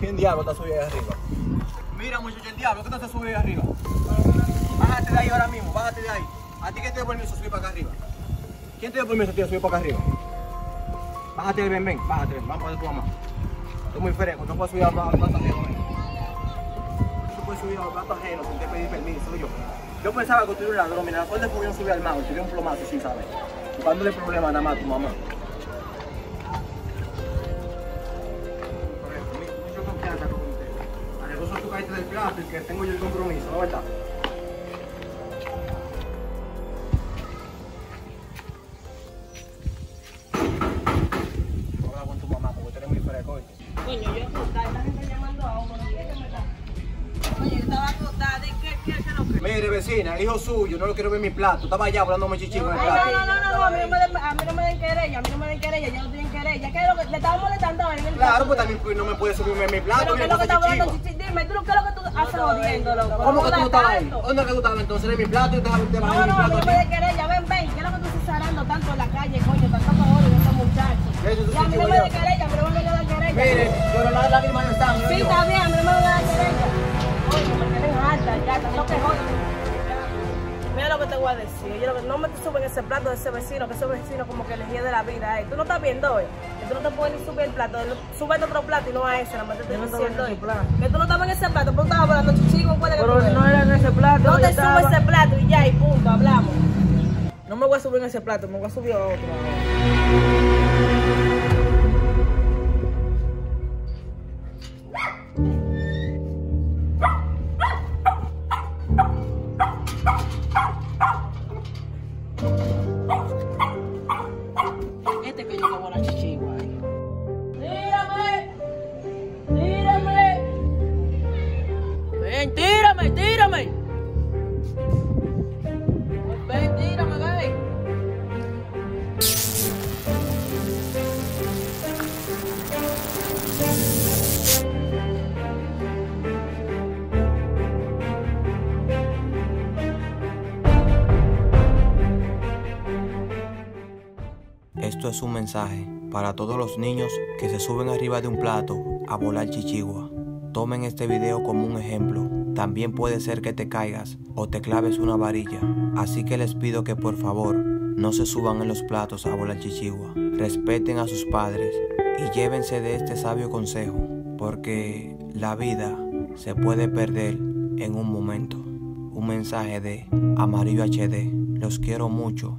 ¿Quién diablo te subió ahí arriba? Mira, muchacho, el diablo, ¿qué te subió ahí arriba? Bájate de ahí ahora mismo, bájate de ahí. ¿A ti quién te dio permiso subir para acá arriba? ¿Quién te dio permiso a de subir para acá arriba? Bájate, ven, ven, bájate, ven, vamos a ver tu mamá. Estoy muy fresco, no puedo subir plato ajeno, No puedes subir al plato ajeno sin te pedir permiso, yo. Yo pensaba que tú eras un ladrón, mira, después de que yo subí al mago, te dio un plomazo sin saber. Buscándole problema nada más a tu mamá. Correcto, mucha confianza con usted. Alegoso tú caíste del plato y que tengo yo el compromiso, ¿no verdad? Habla con tu mamá porque tú eres muy fresco. Coño, yo esta gente llamando a uno, dígame Mire, vecina, el hijo suyo, no lo quiero ver en mi plato. Estaba allá hablándome chichico en el Ay, plato. no, no, no, no, a mí no me den, a mí no me den querella, a mí no me den querella, yo no tienen querella. ¿Qué es lo que le estaba molestando a él en el Claro, plato? pues también pues, no me puede subirme en mi plato. Pero ¿qué es lo que está hablando? Dime, ¿tú qué es lo que tú haces jodiendo, loco? ¿Cómo que tú no estabas ahí? ¿Dónde que tú estabas entonces? En mi plato y te bajé No, en mi no, a mí plato. no me den querella, ven, ven, ¿qué es lo que tú estás zarando tanto en la calle, coño, tanto favor de estos muchachos? Y a mí no me yo. den querella, mí no me dar querella. Mire, pero las lágrimas no están. Sí, yo. está bien, lo que. Mira lo que te voy a decir. Yo que no me suben ese plato de ese vecino, que ese vecino como que elegía de la vida. Eh. Tú no estás viendo hoy. Que tú no te puedes ni subir el plato. Sube en otro plato y no a ese. Nada más te estoy diciendo. eh. Que tú no estabas en ese plato. Pero estabas hablando chichico. ¿Cuál es que Pero tú no eres? era en ese plato. No te estaba- subes ese plato y ya, y punto. Hablamos. No me voy a subir en ese plato, me voy a subir a otro. Esto es un mensaje para todos los niños que se suben arriba de un plato a volar chichigua. Tomen este video como un ejemplo. También puede ser que te caigas o te claves una varilla. Así que les pido que por favor no se suban en los platos a volar chichigua. Respeten a sus padres y llévense de este sabio consejo, porque la vida se puede perder en un momento. Un mensaje de Amarillo HD. Los quiero mucho